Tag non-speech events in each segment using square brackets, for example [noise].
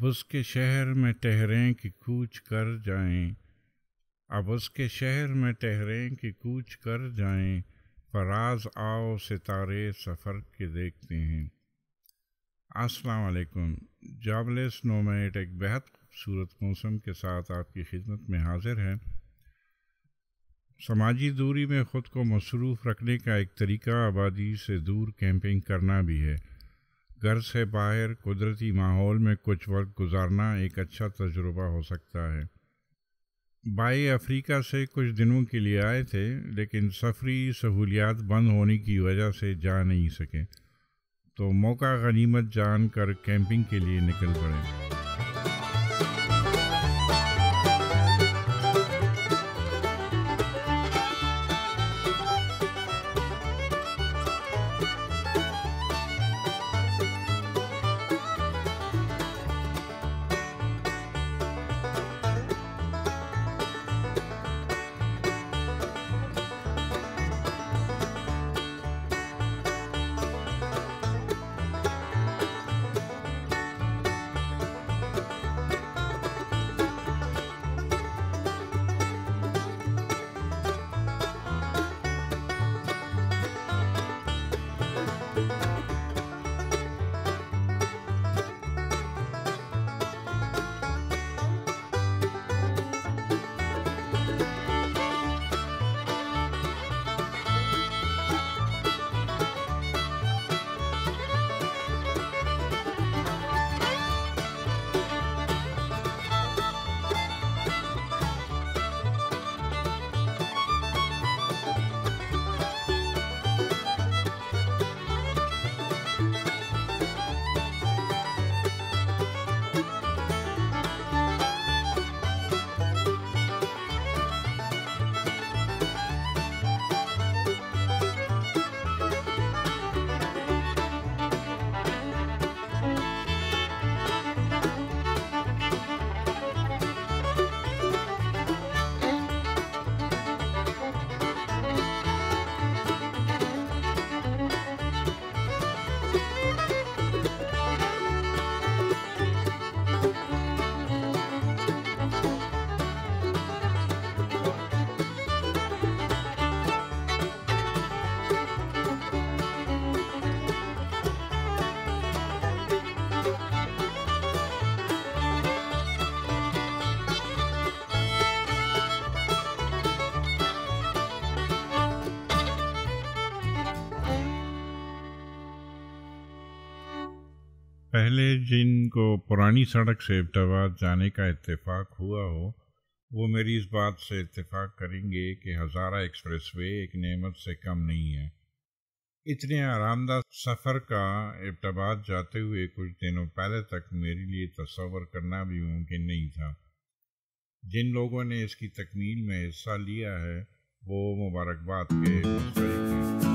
अब उसके शहर में ठहरें कि कूच कर जाएँ। अब उसके शहर में ठहरें कि कूच कर जाएँ। फराज आओ सितारे सफ़र के देखते हैं। अस्सलाम वालेकुम। जाबलेस नोमेट एक बेहद खूबसूरत मौसम के साथ आपकी खिदमत में हाजिर है। समाजी दूरी में ख़ुद को मसरूफ़ रखने का एक तरीका आबादी से दूर कैंपिंग करना भी है। घर से बाहर कुदरती माहौल में कुछ वक्त गुजारना एक अच्छा तजुर्बा हो सकता है। बाई अफ्रीका से कुछ दिनों के लिए आए थे, लेकिन सफरी सहूलियात बंद होने की वजह से जा नहीं सके। तो मौका गनीमत जान कर कैंपिंग के लिए निकल पड़े। पहले जिनको पुरानी सड़क से इब्टाबाद जाने का इत्तेफाक हुआ हो, वो मेरी इस बात से इत्तेफाक करेंगे कि हज़ारा एक्सप्रेस वे एक नेमत से कम नहीं है। इतने आरामदा सफ़र का इब्टाबाद जाते हुए कुछ दिनों पहले तक मेरे लिए तस्वर करना भी मुमकिन नहीं था। जिन लोगों ने इसकी तकमील में हिस्सा लिया है, वो मुबारकबाद के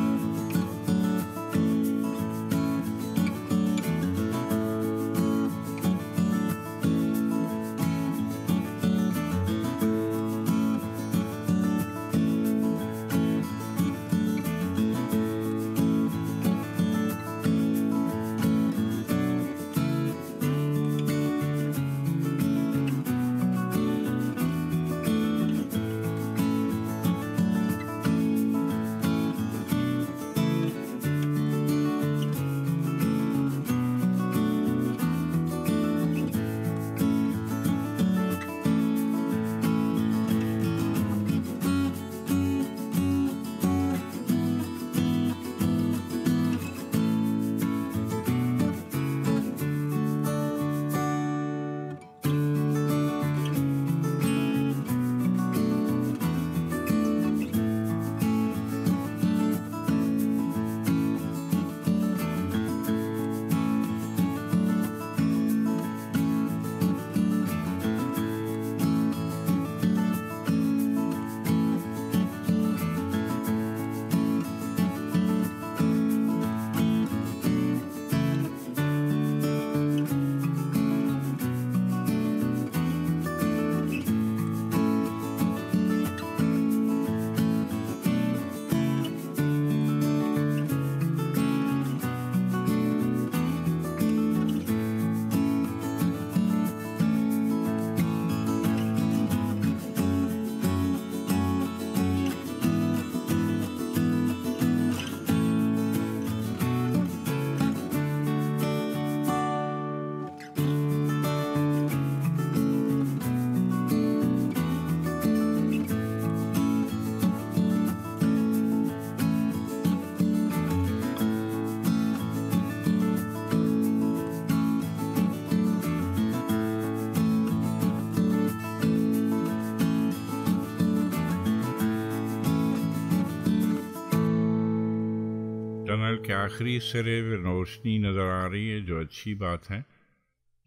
टनल के आखिरी सिरे रोशनी नज़र आ रही है, जो अच्छी बात है।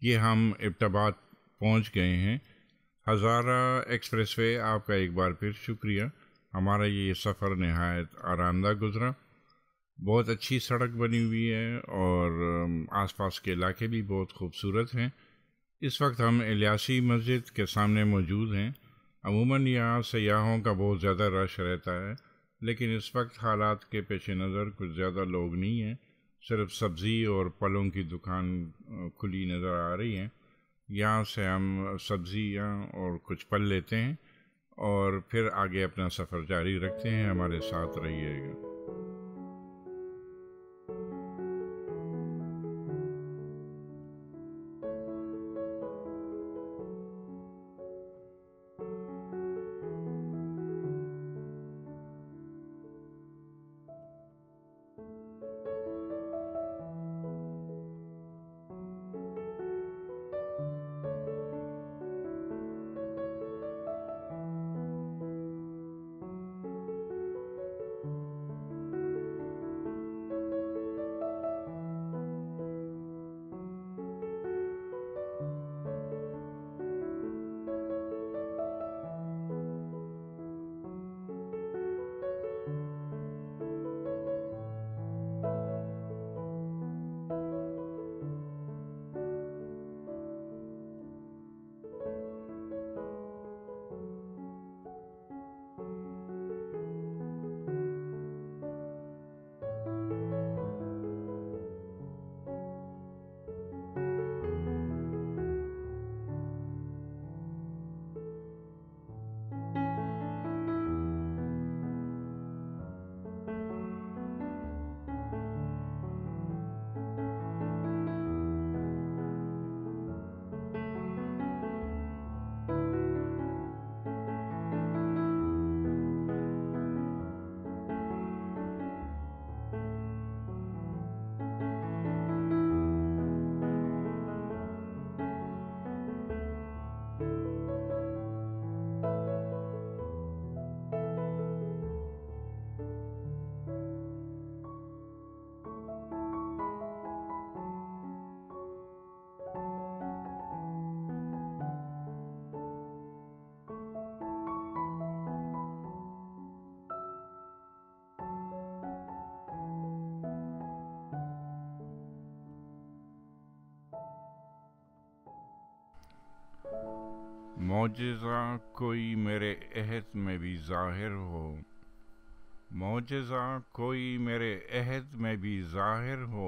ये हम इब्तबाद पहुँच गए हैं। हज़ारा एक्सप्रेसवे, आपका एक बार फिर शुक्रिया। हमारा ये सफ़र नहायत आरामदा गुज़रा। बहुत अच्छी सड़क बनी हुई है और आसपास के इलाके भी बहुत खूबसूरत हैं। इस वक्त हम एलियासी मस्जिद के सामने मौजूद हैं। अमूमन यहाँ सयाहों का बहुत ज़्यादा रश रहता है। लेकिन इस वक्त हालात के पेश नज़र कुछ ज़्यादा लोग नहीं हैं। सिर्फ़ सब्ज़ी और पलों की दुकान खुली नज़र आ रही हैं। यहाँ से हम सब्ज़ियाँ और कुछ पल लेते हैं और फिर आगे अपना सफ़र जारी रखते हैं। हमारे साथ रहिएगा। मोजा कोई मेरे अहद में भी ज़ाहिर हो। मोजा कोई मेरे अहद में भी ज़ाहिर हो।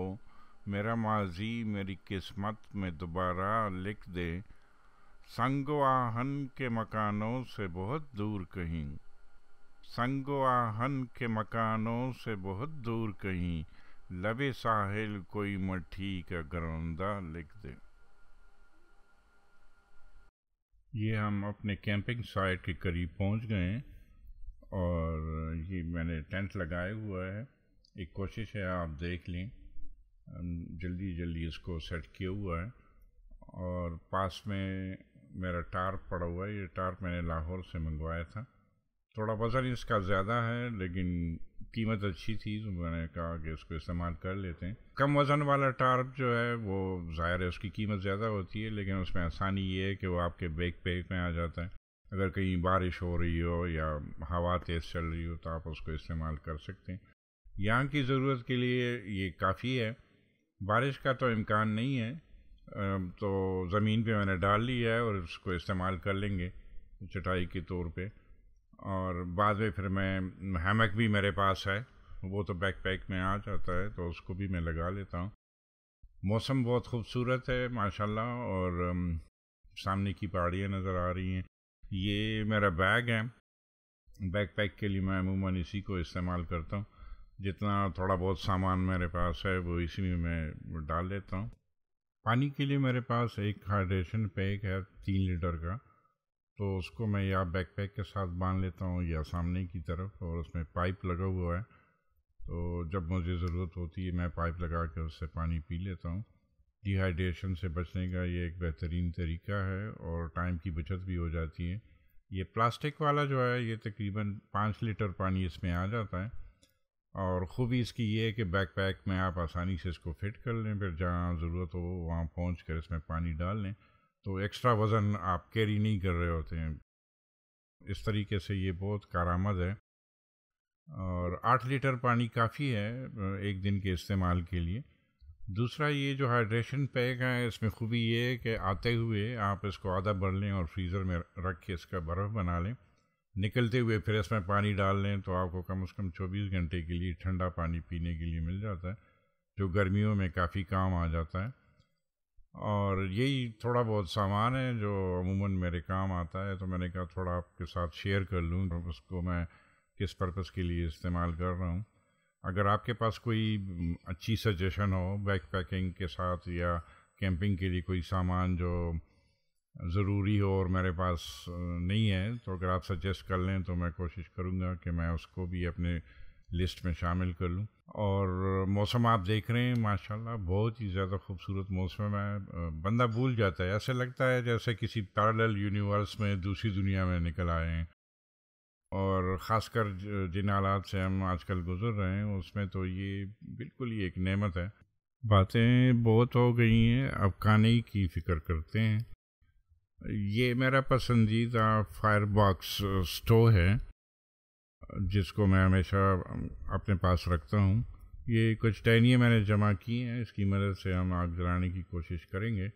मेरा माजी मेरी किस्मत में दोबारा लिख दे। संगो आहन के मकानों से बहुत दूर कहीं। संगो आहन के मकानों से बहुत दूर कहीं। लबे साहिल कोई मट्ठी का गरौंदा लिख दे। ये हम अपने कैंपिंग साइट के करीब पहुँच गए हैं और ये मैंने टेंट लगाया हुआ है। एक कोशिश है, आप देख लें। जल्दी जल्दी इसको सेट किया हुआ है और पास में मेरा टार्प पड़ा हुआ है। ये टार्प मैंने लाहौर से मंगवाया था। थोड़ा वज़न इसका ज़्यादा है, लेकिन कीमत अच्छी थी तो मैंने कहा कि इसको इस्तेमाल कर लेते हैं। कम वज़न वाला टार्प जो है, वो ज़ाहिर है उसकी कीमत ज़्यादा होती है, लेकिन उसमें आसानी ये है कि वो आपके बैग पैक में आ जाता है। अगर कहीं बारिश हो रही हो या हवा तेज़ चल रही हो तो आप उसको इस्तेमाल कर सकते हैं। यहाँ की ज़रूरत के लिए ये काफ़ी है। बारिश का तो इम्कान नहीं है तो ज़मीन पे मैंने डाल लिया है और उसको इस्तेमाल कर लेंगे, चटाई के तौर पे। और बाद में फिर मैं हैमक भी मेरे पास है। वो तो बैक पैक में आ जाता है तो उसको भी मैं लगा लेता हूँ। मौसम बहुत खूबसूरत है, माशाल्लाह, और सामने की पहाड़ियाँ नज़र आ रही हैं। ये मेरा बैग है। बैक पैक के लिए मैं अमूमन इसी को इस्तेमाल करता हूँ। जितना थोड़ा बहुत सामान मेरे पास है, वो इसी में मैं डाल लेता हूँ। पानी के लिए मेरे पास एक हाइड्रेशन पैक है, तीन लीटर का। तो उसको मैं या बैकपैक के साथ बाँध लेता हूँ या सामने की तरफ़ और उसमें पाइप लगा हुआ है। तो जब मुझे ज़रूरत होती है, मैं पाइप लगा कर उससे पानी पी लेता हूँ। डिहाइड्रेशन से बचने का ये एक बेहतरीन तरीका है और टाइम की बचत भी हो जाती है। ये प्लास्टिक वाला जो है, ये तकरीबन पाँच लीटर पानी इसमें आ जाता है और ख़ूबी इसकी ये है कि बैकपैक में आप आसानी से इसको फिट कर लें, फिर जहाँ ज़रूरत हो वहाँ पहुँच कर इसमें पानी डाल लें। तो एक्स्ट्रा वज़न आप कैरी नहीं कर रहे होते हैं। इस तरीके से ये बहुत कारामद है। और आठ लीटर पानी काफ़ी है एक दिन के इस्तेमाल के लिए। दूसरा ये जो हाइड्रेशन पैक है, इसमें खूबी ये है कि आते हुए आप इसको आधा भर लें और फ्रीज़र में रख के इसका बर्फ़ बना लें। निकलते हुए फिर इसमें पानी डाल लें तो आपको कम से कम 24 घंटे के लिए ठंडा पानी पीने के लिए मिल जाता है, जो गर्मियों में काफ़ी काम आ जाता है। और यही थोड़ा बहुत सामान है जो अमूमन मेरे काम आता है तो मैंने कहा थोड़ा आपके साथ शेयर कर लूँ तो उसको मैं किस पर्पज़ के लिए इस्तेमाल कर रहा हूँ। अगर आपके पास कोई अच्छी सजेशन हो बैक पैकिंग के साथ या कैंपिंग के लिए कोई सामान जो ज़रूरी हो और मेरे पास नहीं है तो अगर आप सजेस्ट कर लें तो मैं कोशिश करूँगा कि मैं उसको भी अपने लिस्ट में शामिल कर लूँ। और मौसम आप देख रहे हैं, माशाल्लाह, बहुत ही ज़्यादा खूबसूरत मौसम है। बंदा भूल जाता है, ऐसे लगता है जैसे किसी पैरेलल यूनिवर्स में दूसरी दुनिया में निकल आए हैं। और ख़ासकर जिन हालात से हम आजकल गुजर रहे हैं, उसमें तो ये बिल्कुल ही एक नेमत है। बातें बहुत हो गई हैं, अब खाने की फ़िक्र करते हैं। ये मेरा पसंदीदा फायर बॉक्स स्टोव है। जिसको मैं हमेशा अपने पास रखता हूँ। ये कुछ टहनियाँ मैंने जमा की हैं, इसकी मदद से हम आग जलाने की कोशिश करेंगे।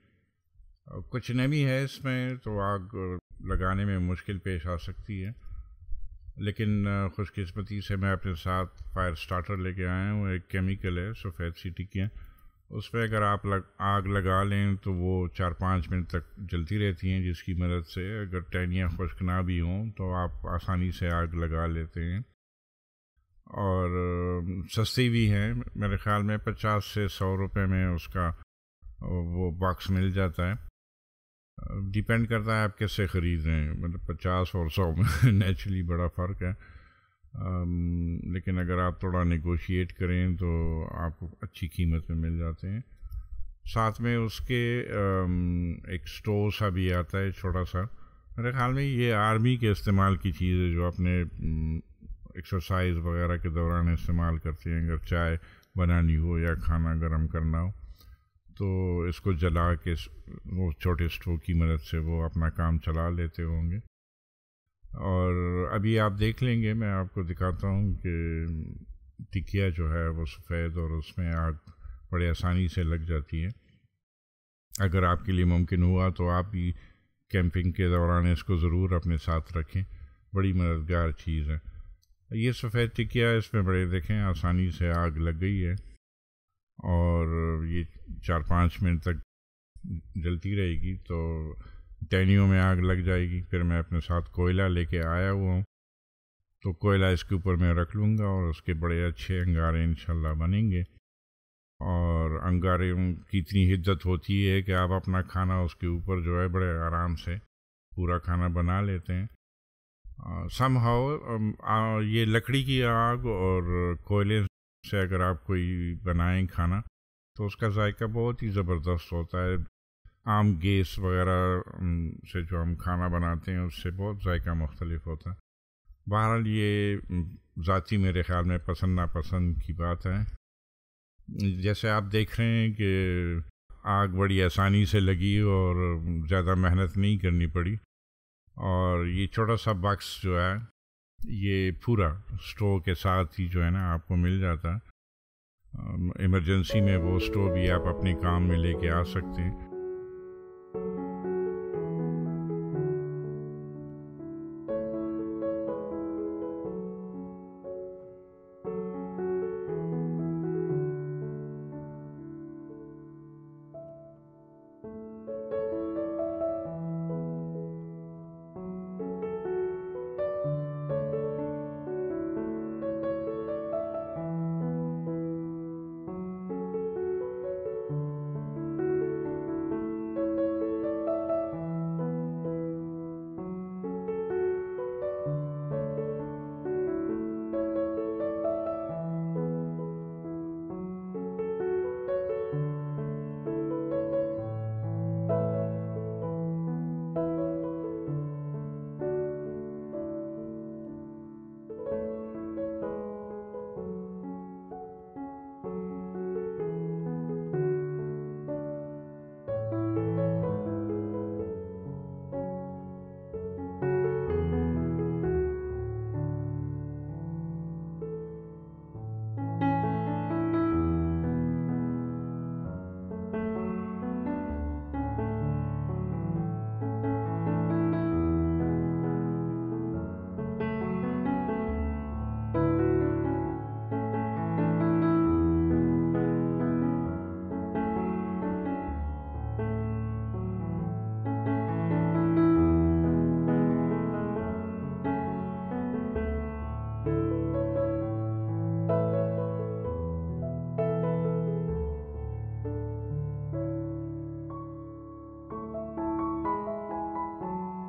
कुछ नमी है इसमें तो आग लगाने में मुश्किल पेश आ सकती है। लेकिन खुशकिस्मती से मैं अपने साथ फायर स्टार्टर लेके आया हूँ, एक केमिकल है, सफ़ेद सी टिक्कियाँ। उस पर अगर आप लग, आग लगा लें तो वो चार पाँच मिनट तक जलती रहती हैं जिसकी मदद से अगर टहनियाँ खुश्क ना भी हों तो आप आसानी से आग लगा लेते हैं। और सस्ती भी हैं। मेरे ख्याल में पचास से सौ रुपए में उसका वो बॉक्स मिल जाता है। डिपेंड करता है आप कैसे ख़रीद रहे हैं। मतलब पचास और सौ में [laughs] नेचुरली बड़ा फ़र्क है। लेकिन अगर आप थोड़ा नेगोशिएट करें तो आपको अच्छी कीमत में मिल जाते हैं। साथ में उसके एक स्टोव सा भी आता है छोटा सा मेरे ख्याल में ये आर्मी के इस्तेमाल की चीज़ है जो अपने एक्सरसाइज वगैरह के दौरान इस्तेमाल करते हैं। अगर चाय बनानी हो या खाना गर्म करना हो तो इसको जला के वो छोटे स्टोव की मदद से वो अपना काम चला लेते होंगे। और अभी आप देख लेंगे, मैं आपको दिखाता हूँ कि टिकिया जो है वो सफ़ेद और उसमें आग बड़े आसानी से लग जाती है। अगर आपके लिए मुमकिन हुआ तो आप भी कैंपिंग के दौरान इसको ज़रूर अपने साथ रखें। बड़ी मददगार चीज़ है। ये सफ़ेद टिकिया इसमें बड़े देखें, आसानी से आग लग गई है और ये चार पाँच मिनट तक जलती रहेगी तो टहनियों में आग लग जाएगी, फिर मैं अपने साथ कोयला लेके आया हुआ हूँ। तो कोयला इसके ऊपर मैं रख लूँगा और उसके बड़े अच्छे अंगारे इंशाल्लाह बनेंगे। और अंगारे की इतनी हिद्दत होती है कि आप अपना खाना उसके ऊपर जो है बड़े आराम से पूरा खाना बना लेते हैं। सम हाउ ये लकड़ी की आग और कोयले से अगर आप कोई बनाएँ खाना तो उसका जायका बहुत ही ज़बरदस्त होता है। आम, गैस वगैरह से जो हम खाना बनाते हैं, उससे बहुत जायका मुख्तलिफ़ होता है। बहरहाल ये ज़ाती मेरे ख्याल में पसंद नापसंद की बात है। जैसे आप देख रहे हैं कि आग बड़ी आसानी से लगी और ज़्यादा मेहनत नहीं करनी पड़ी। और ये छोटा सा बक्स जो है, ये पूरा स्टोव के साथ ही जो है ना आपको मिल जाता। है इमरजेंसी में वो स्टोव भी आप अपने काम में लेके आ सकते हैं।